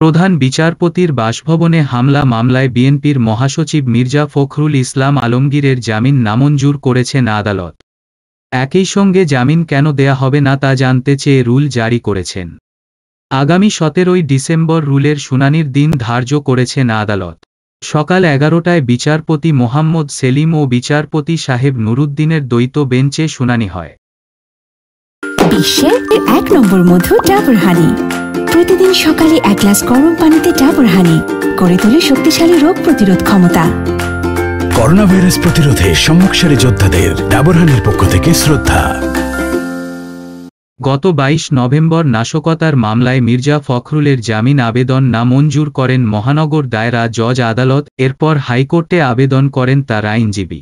প্রধান বিচারপতির বাসভবনে হামলা মামলায় বিএনপির মহাসচিব মির্জা ফখরুল ইসলাম আলমগীরের জামিন নামঞ্জুর করেছেন আদালত। একই সঙ্গে জামিন কেন দেয়া হবে না তা জানতে চেয়ে রুল জারি করেছেন। আগামী সতেরোই ডিসেম্বর রুলের শুনানির দিন ধার্য করেছেন আদালত। সকাল এগারোটায় বিচারপতি মোহাম্মদ সেলিম ও বিচারপতি সাহেব নুরুদ্দিনের দ্বৈত বেঞ্চে শুনানি হয়। বিশ্বের এক নম্বর মধু ডাবর হানি। প্রতিদিন সকালে এক গ্লাস গরম পানিতে ডাবর হানি করে তোলে শক্তিশালী রোগ প্রতিরোধ ক্ষমতা। করোনা ভাইরাস প্রতিরোধে সম্মুখসারী যোদ্ধাদের ডাবরহানির পক্ষ থেকে শ্রদ্ধা। গত ২২ নভেম্বর নাশকতার মামলায় মির্জা ফখরুলের জামিন আবেদন নামঞ্জুর করেন মহানগর দায়রা জজ আদালত এরপর হাইকোর্টে আবেদন করেন তার আইনজীবী।